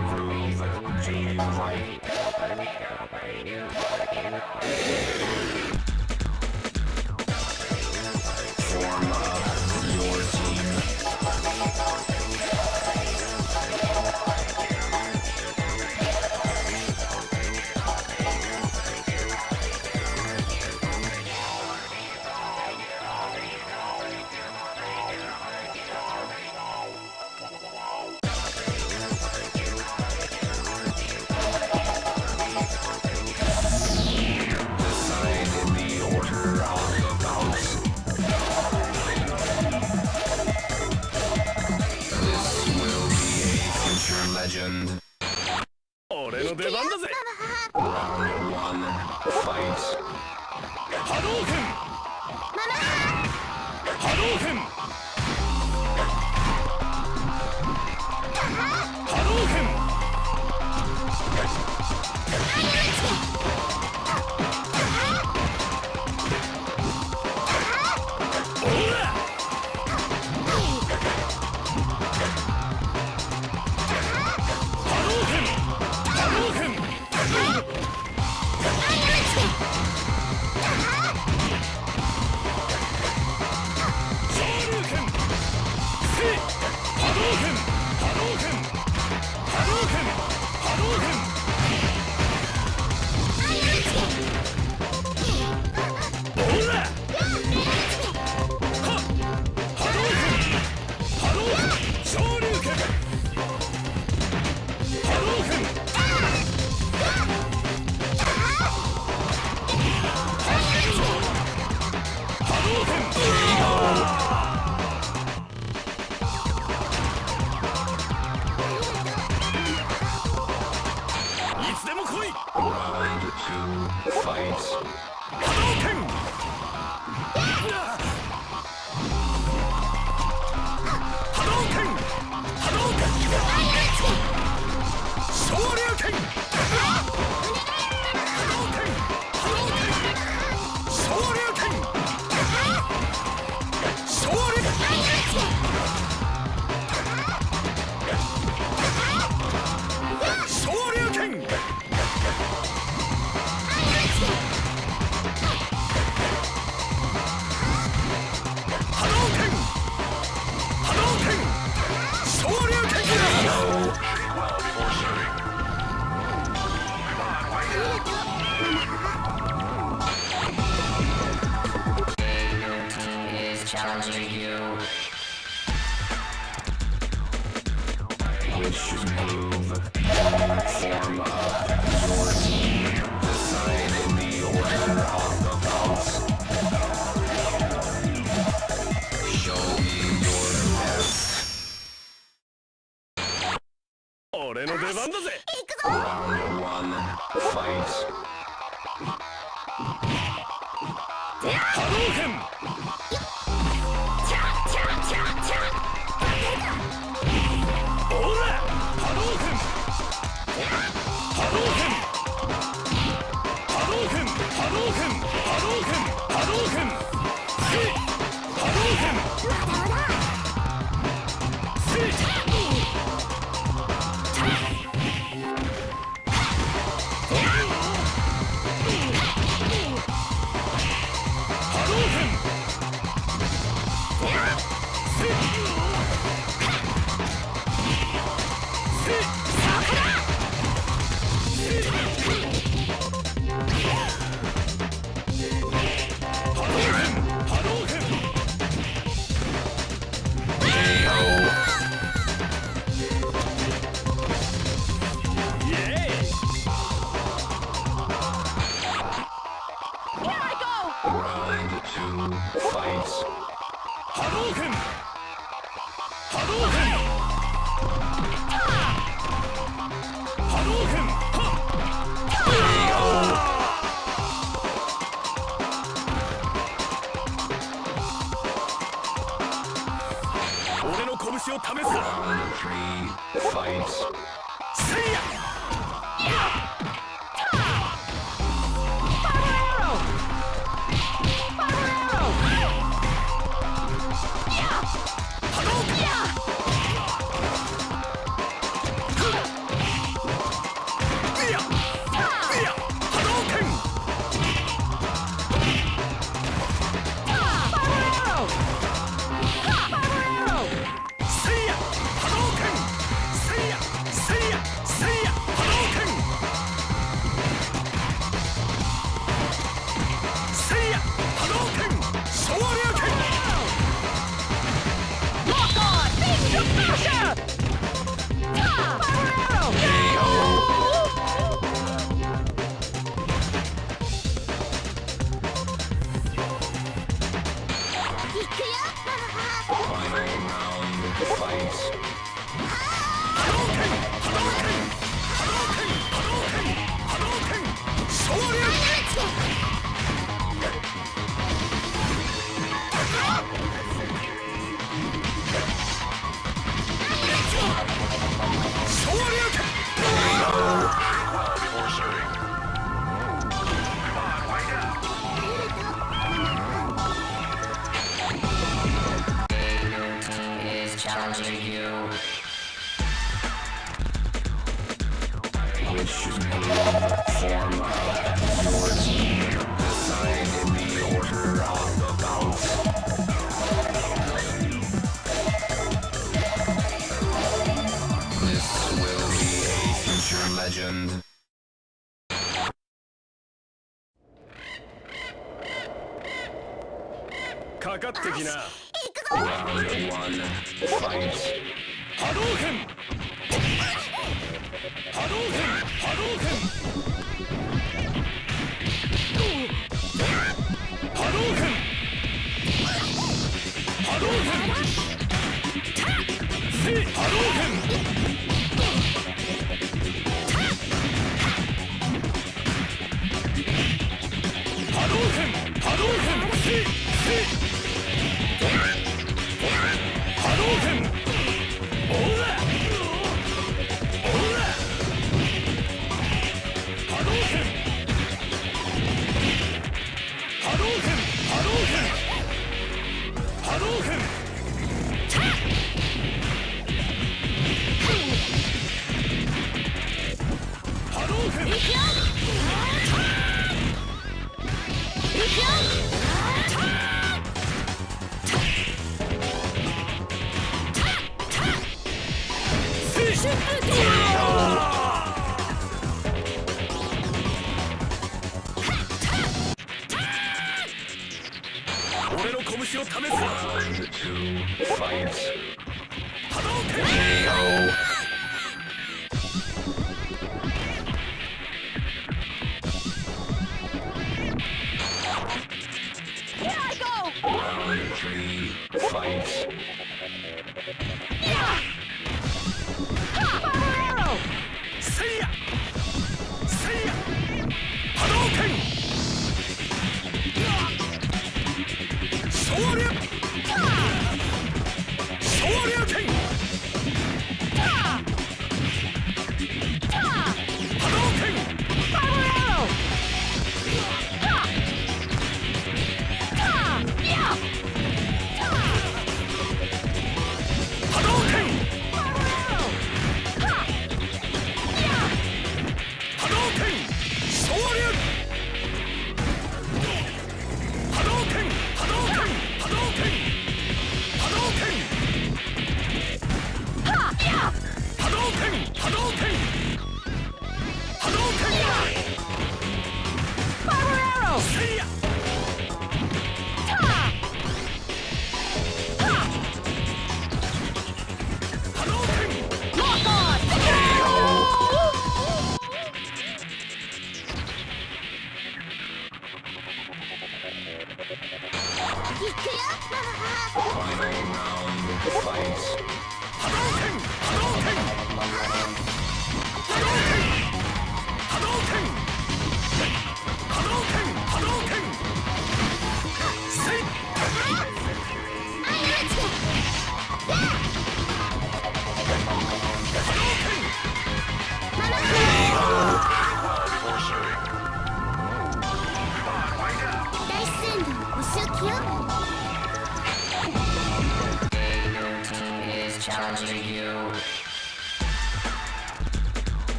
Like,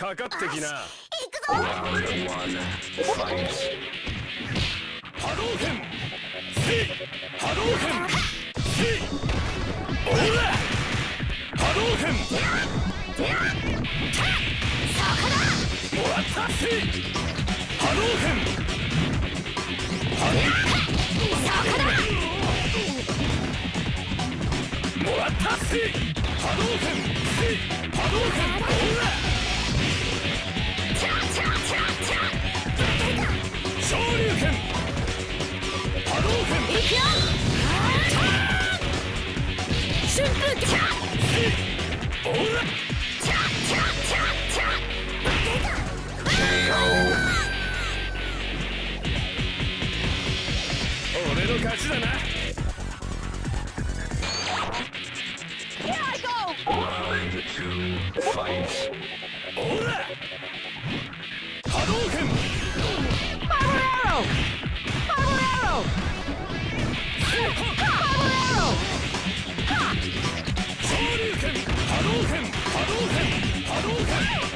かかってきな round one. Fight. 波動拳せい波動拳せいオーラ動拳もらったせ波動拳もらったせ波動拳せ波動拳ほら昇竜拳波動拳春風剣ほら KO. 俺の勝ちだな Round two. Fight. ほら波動拳昇竜拳波動拳波動拳波動拳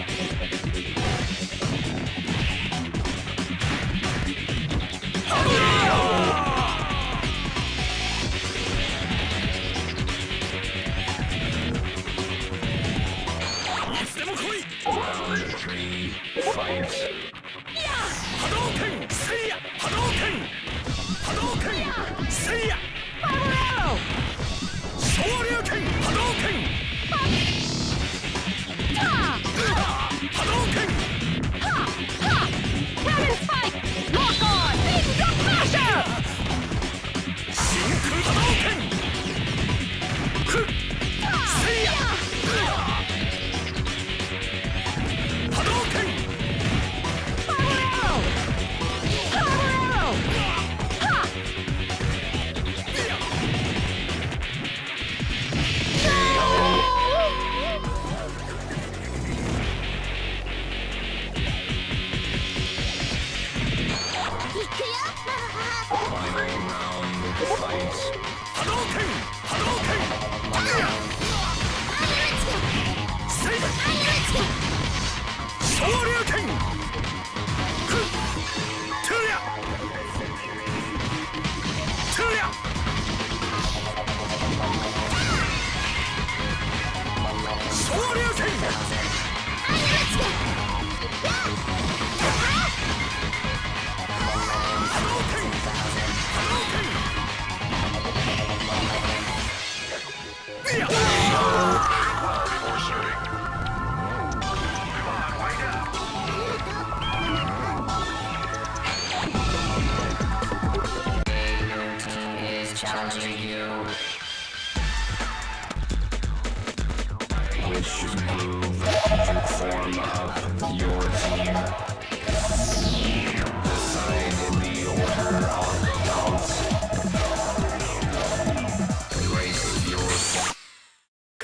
いつでも剣せいや昇竜拳 happens.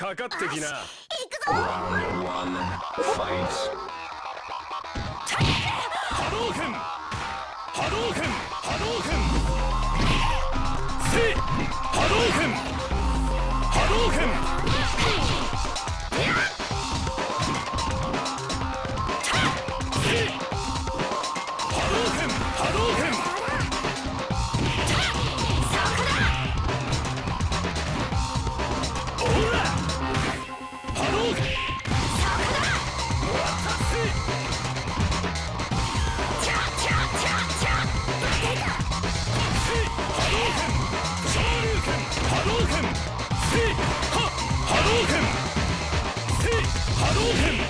かかってきな。Round one. Fight. 波動拳。波動拳。波動拳。せい。波動拳。波動拳い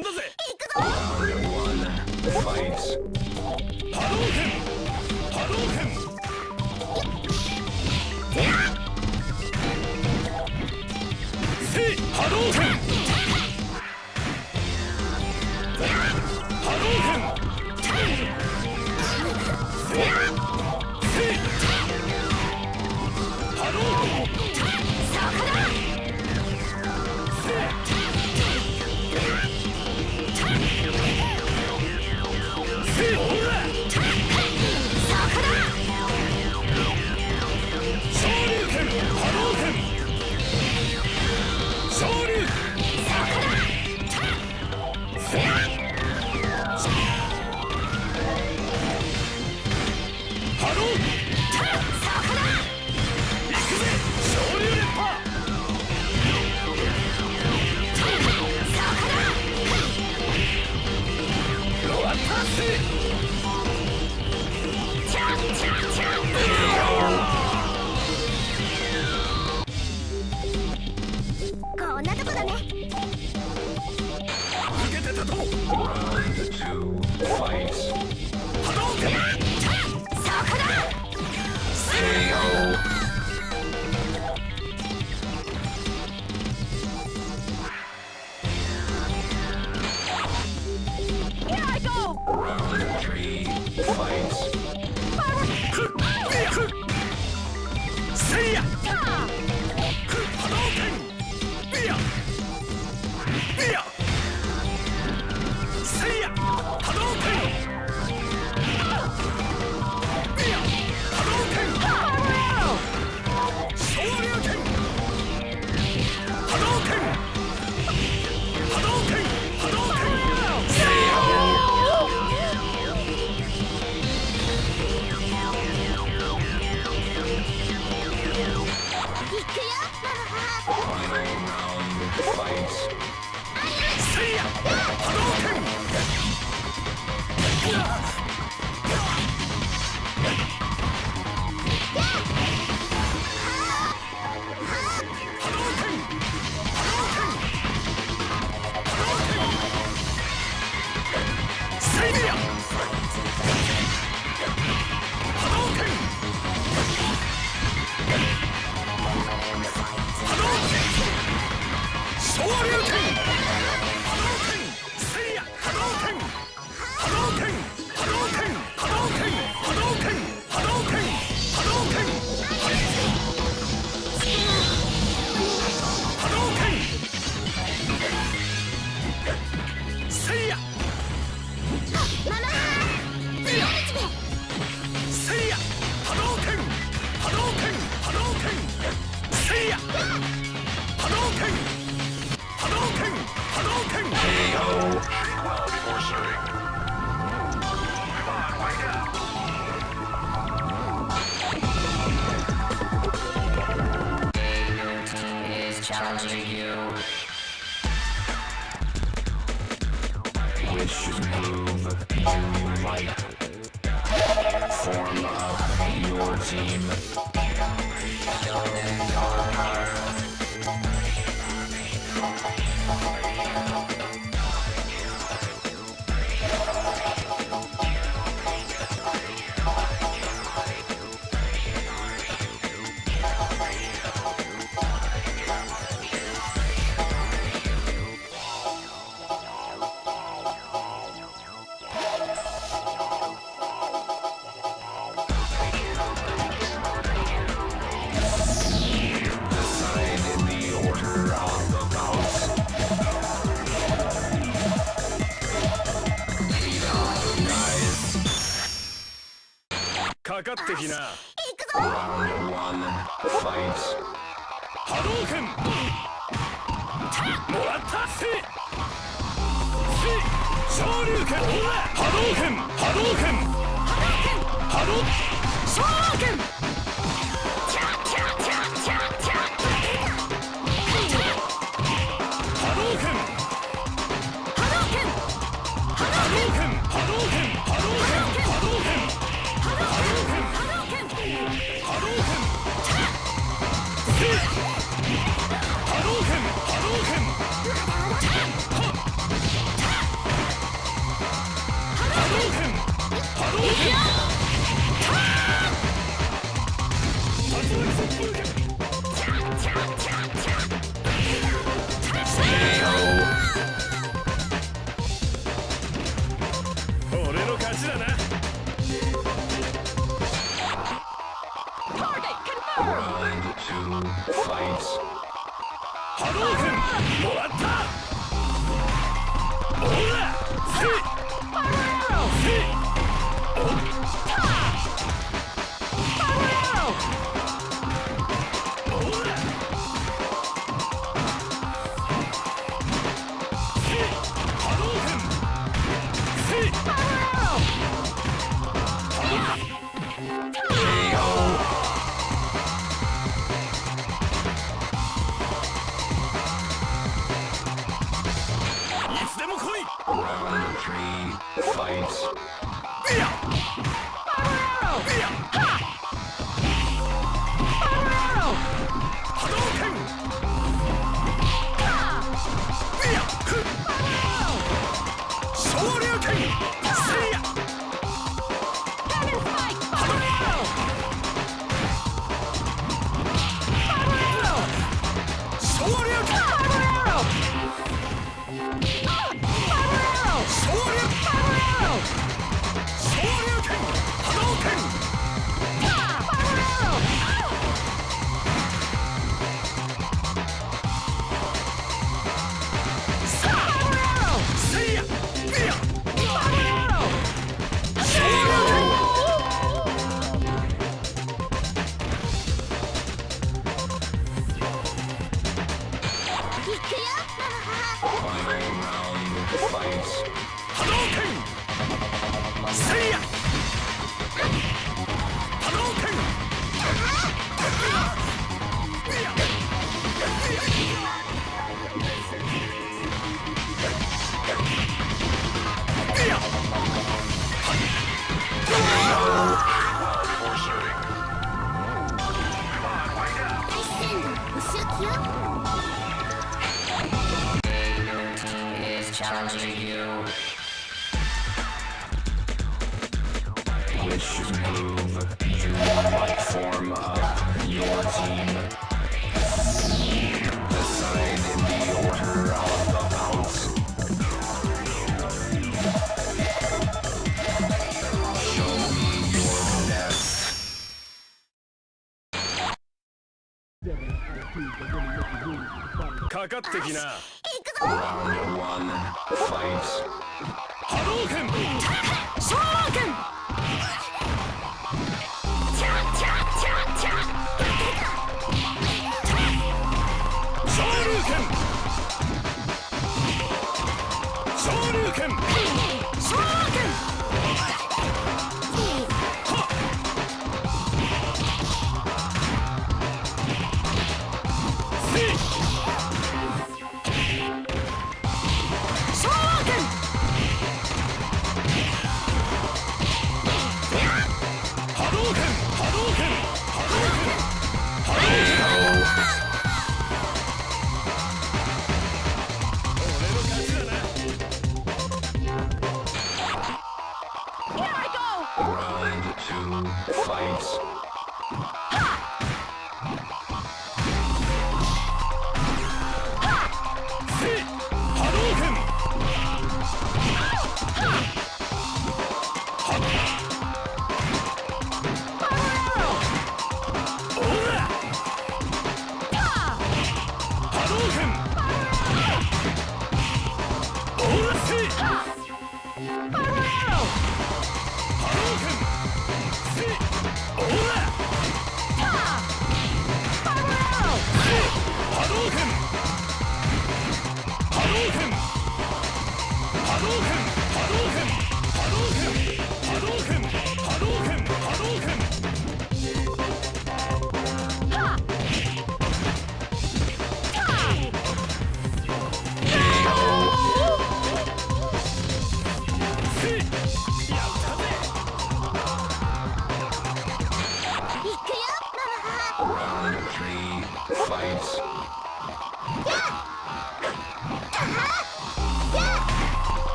んだぜ。Boundary here.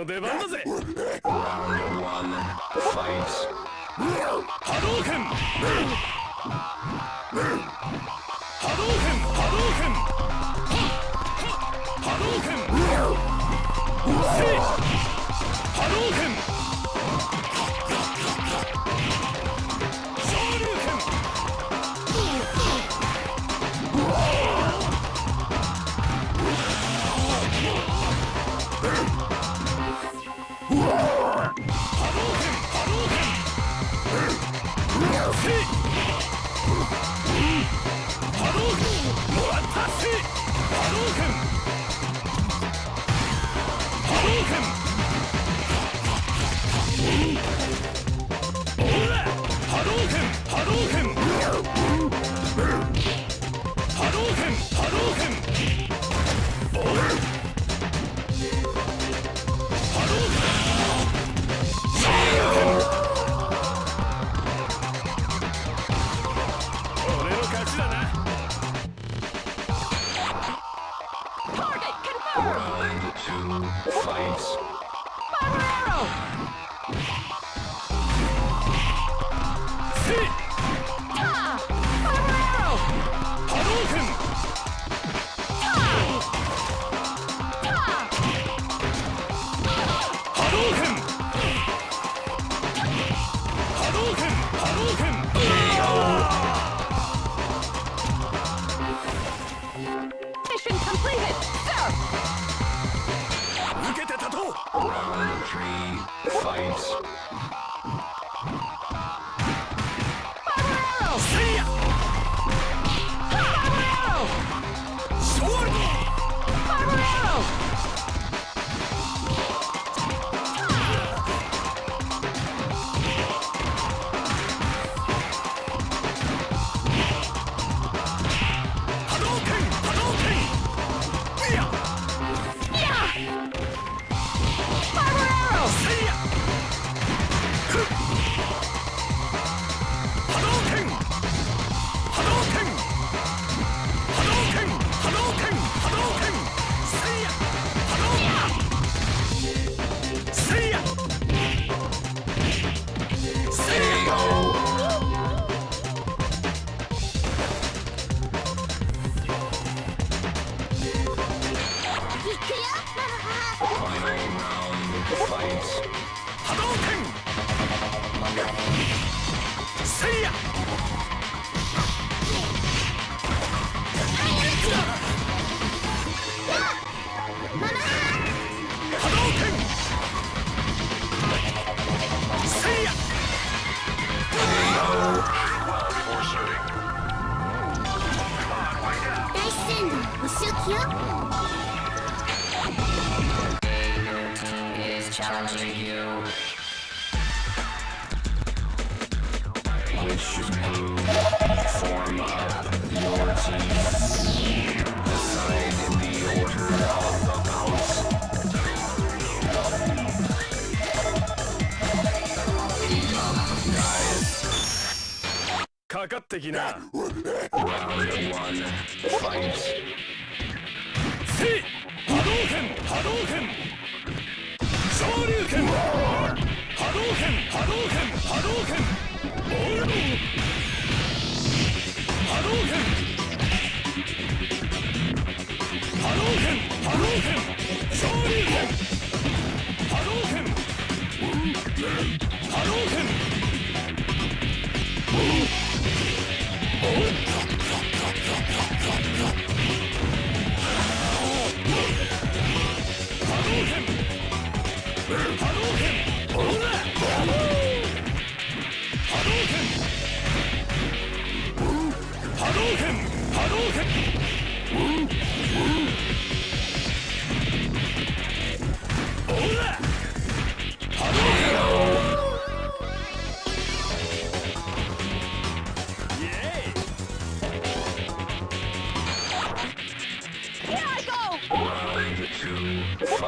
の出番だぜ。fights. Peace.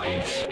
lives.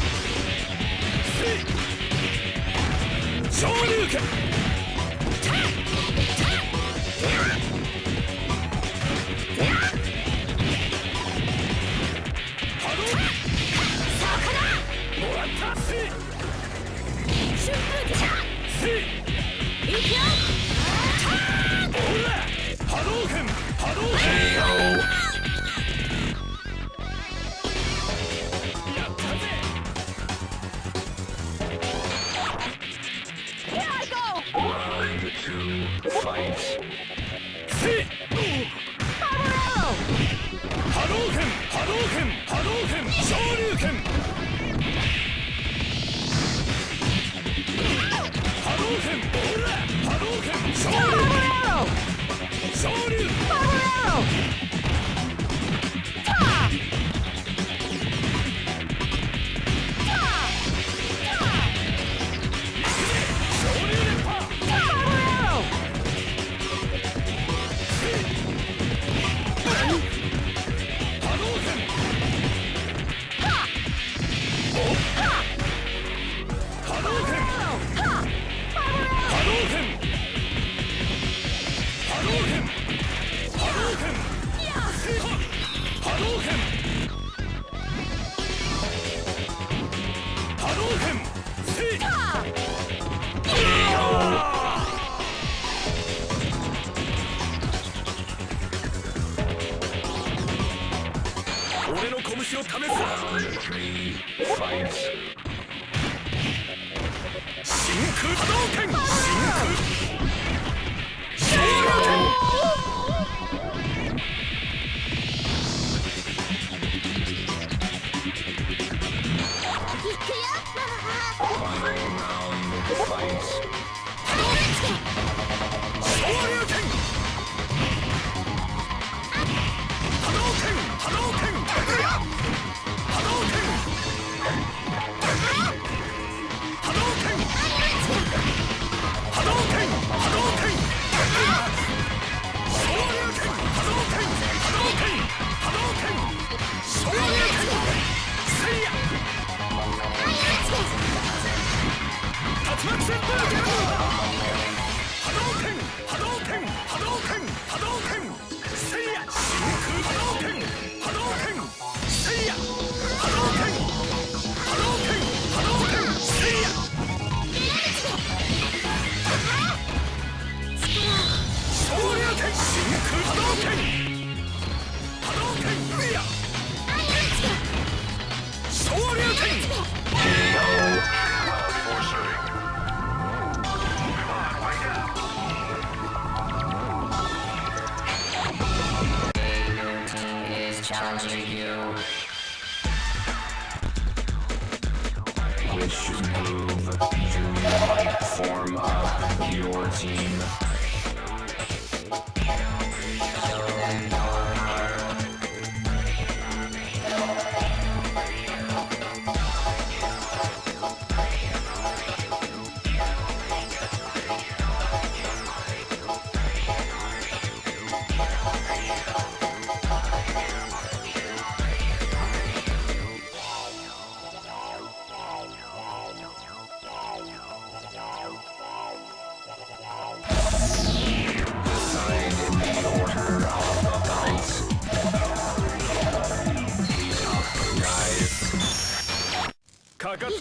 昇竜拳波動拳波動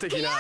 測ってきな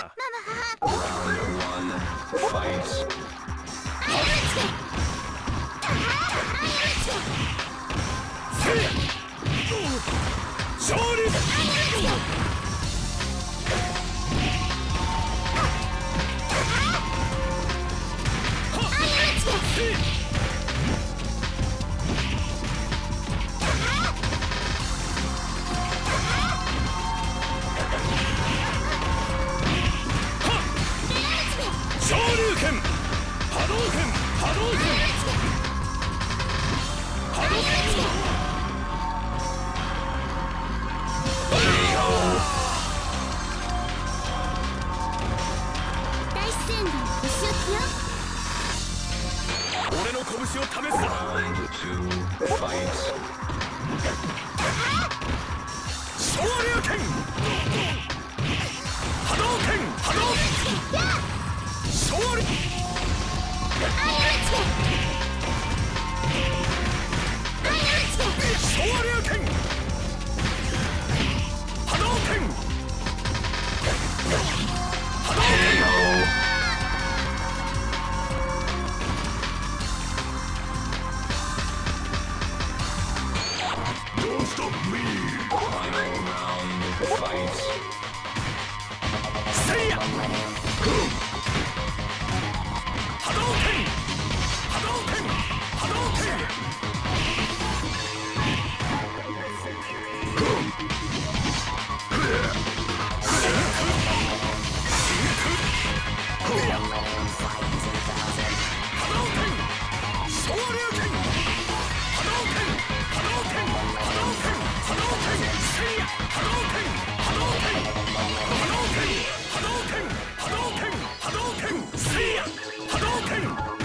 多田オープン!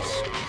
Christ.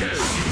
Let's go!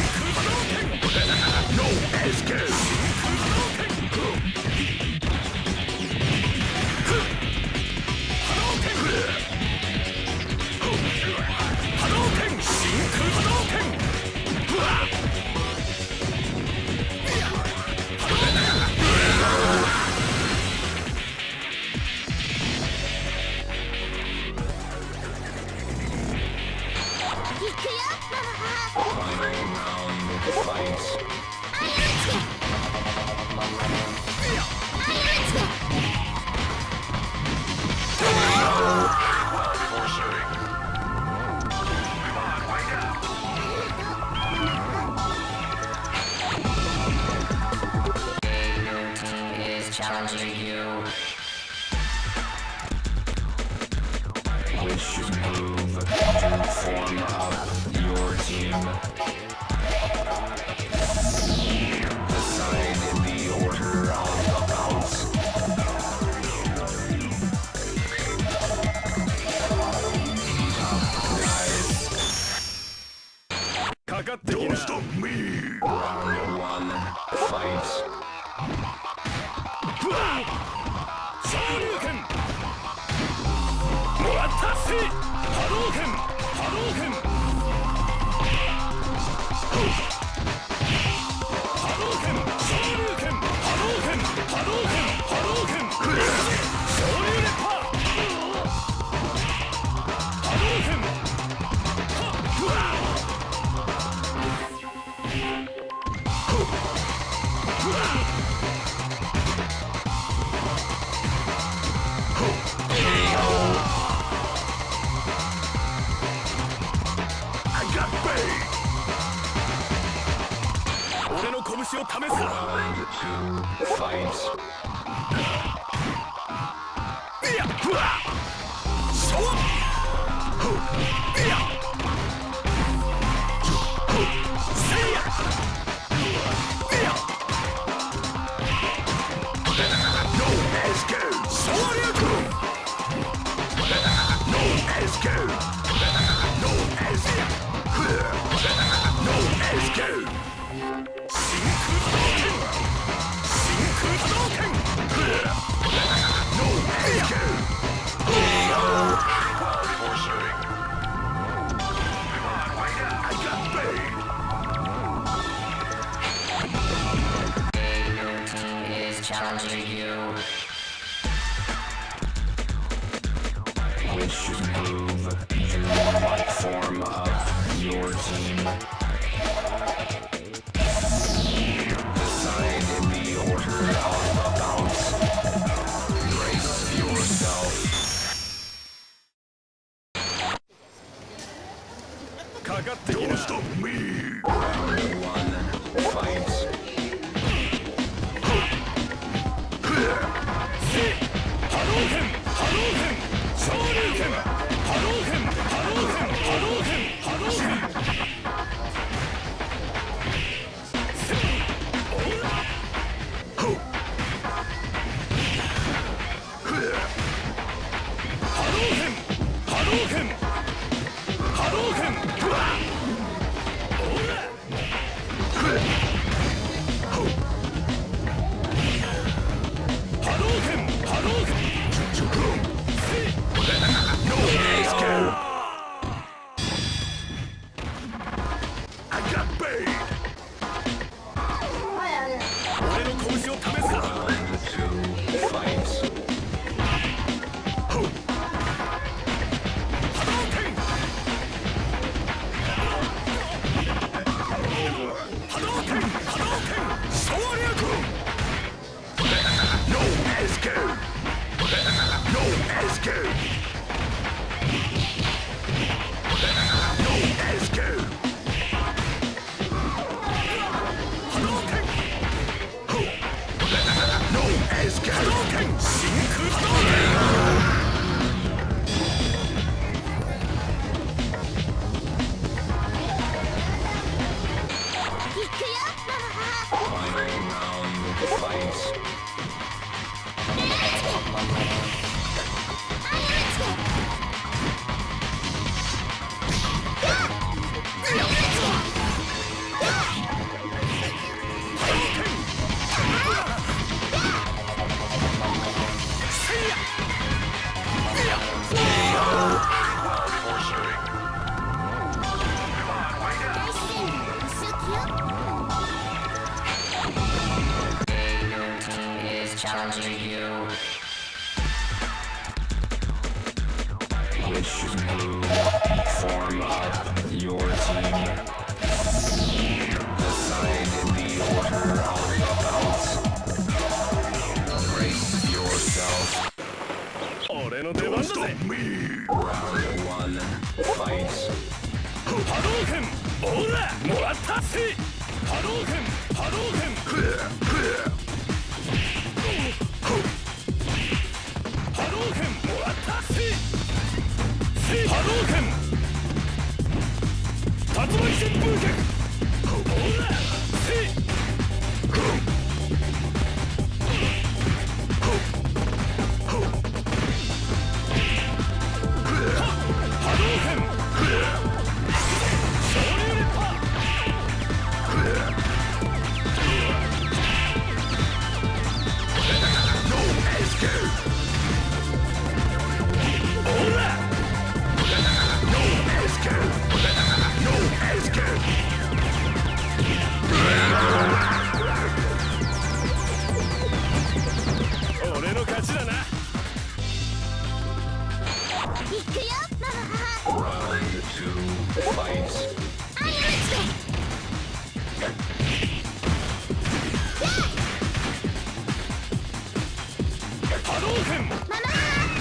動拳ママ母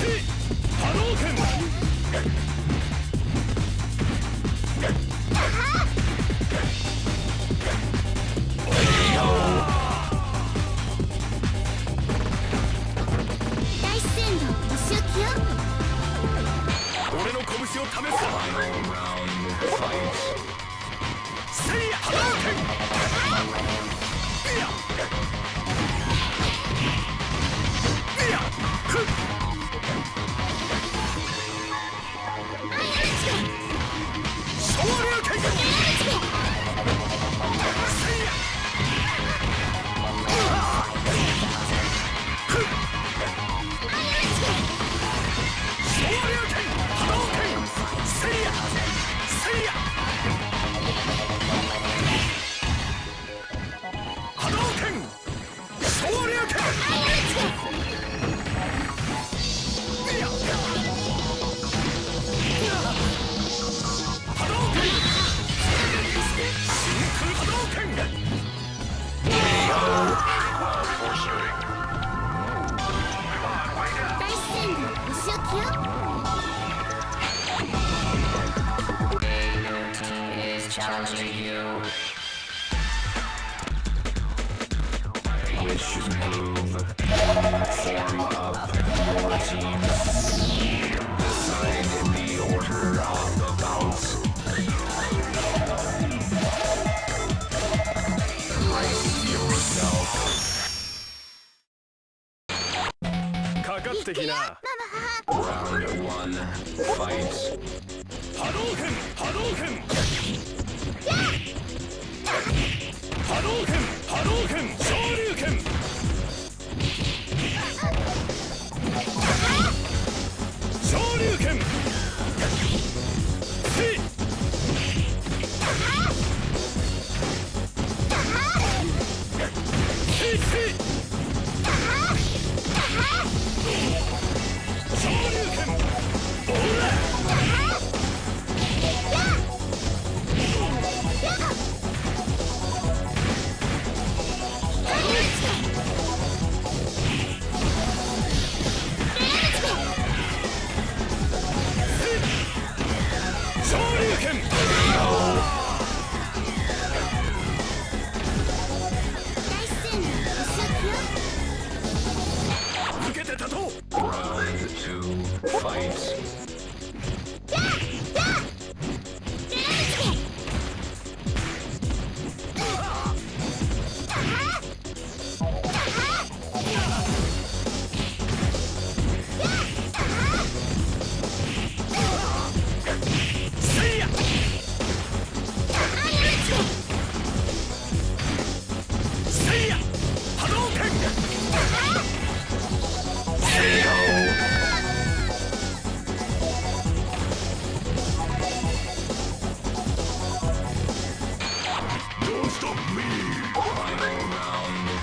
せい波動拳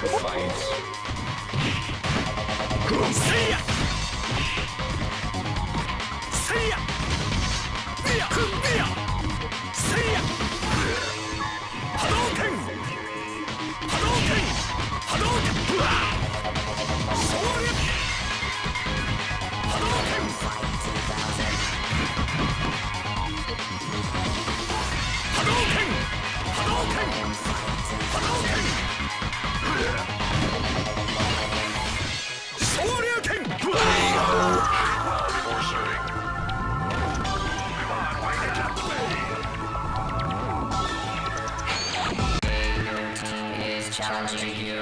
fight. Astrid.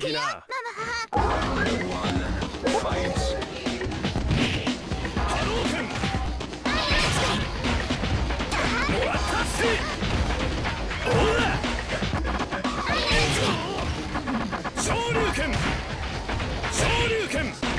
かかってきな One fight. 波動拳私ほら昇竜拳昇竜拳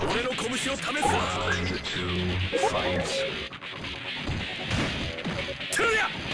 俺の拳を試すなトゥリア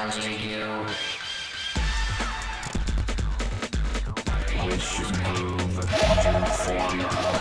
House Wish you move to form.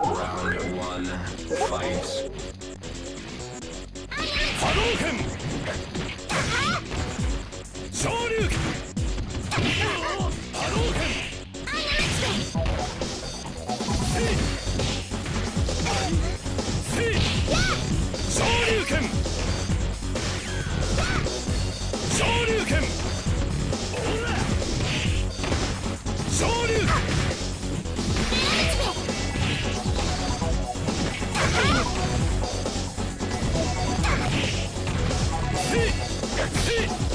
Round one, fight. 波動拳昇竜拳波動拳昇竜拳昇竜拳えっ!?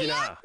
Regina.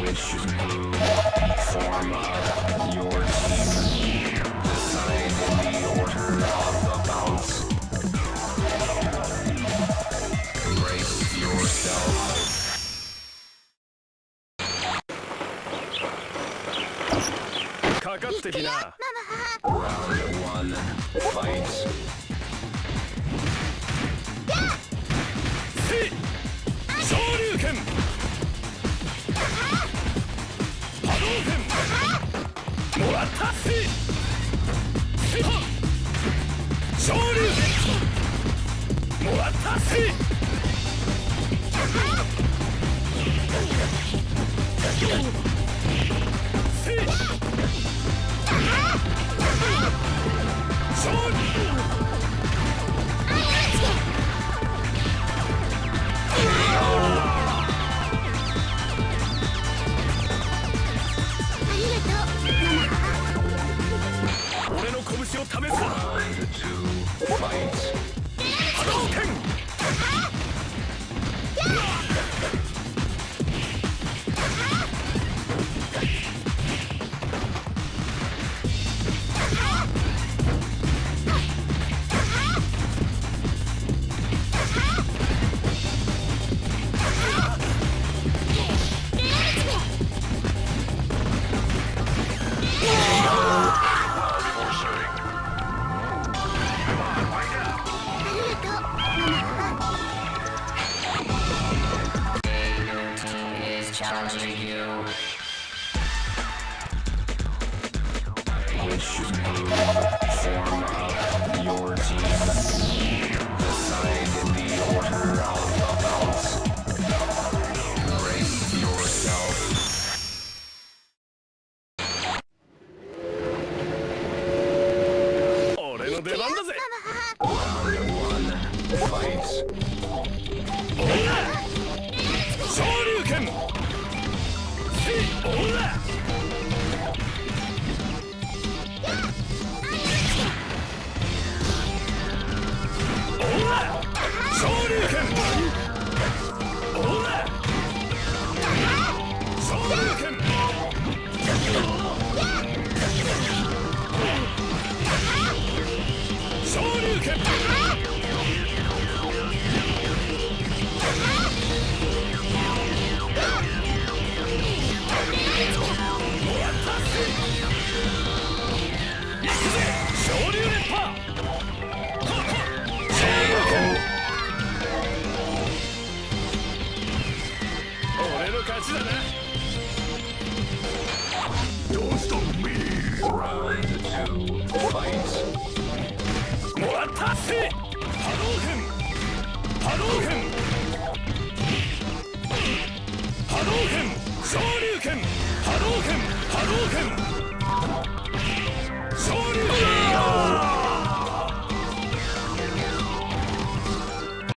which is form of